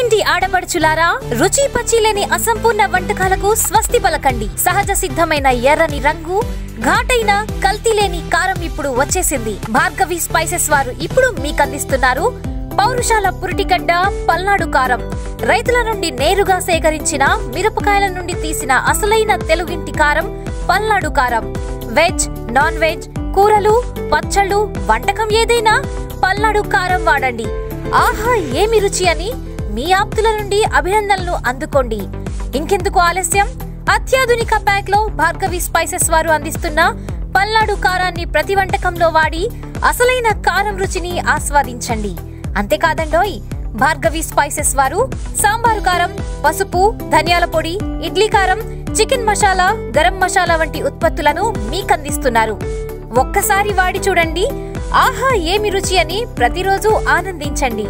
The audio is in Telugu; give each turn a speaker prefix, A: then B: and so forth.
A: తెలుగింటి ఆడపడుచులారా రుచి పచ్చిలేని లేని అసంపూర్ణ వంటకాలకు స్వస్తి పలకండి. సహజ సిద్ధమైన ఎర్రని రంగు ఘాటైన కల్తీ లేని కారం ఇప్పుడు వచ్చేసింది. భార్గవి స్పైసెస్ వారు ఇప్పుడు మీకు అందిస్తున్నారు. పౌరుషాల పురిటిగడ్డ పల్నాడు కారం. రైతుల నుండి నేరుగా సేకరించిన మిరపకాయల నుండి తీసిన అసలైన తెలుగింటి కారం పల్నాడు కారం. వెజ్ నాన్ వెజ్ కూరలు పచ్చళ్ళు వంటకం ఏదైనా పల్నాడు కారం వాడండి. ఆహా ఏమి రుచి అని? మీ ఆప్తుల నుండి అభినందనలు అందుకోండి. ఇంకెందుకు ఆలస్యం? అత్యాధునిక ప్యాక్లో భార్గవి స్పైసెస్ వారు అందిస్తున్న పల్నాడు కారాన్ని ప్రతి వంటకంలో వాడి అసలైన కారం రుచిని ఆస్వాదించండి. అంతేకాదండోయ్ భార్గవి స్పైసెస్ వారు సాంబారు కారం పసుపు ధనియాల పొడి ఇడ్లీ కారం చికెన్ మసాలా గరం మసాలా వంటి ఉత్పత్తులను మీకందిస్తున్నారు. ఒక్కసారి వాడి చూడండి. ఆహా ఏమి రుచి అని ప్రతిరోజు ఆనందించండి.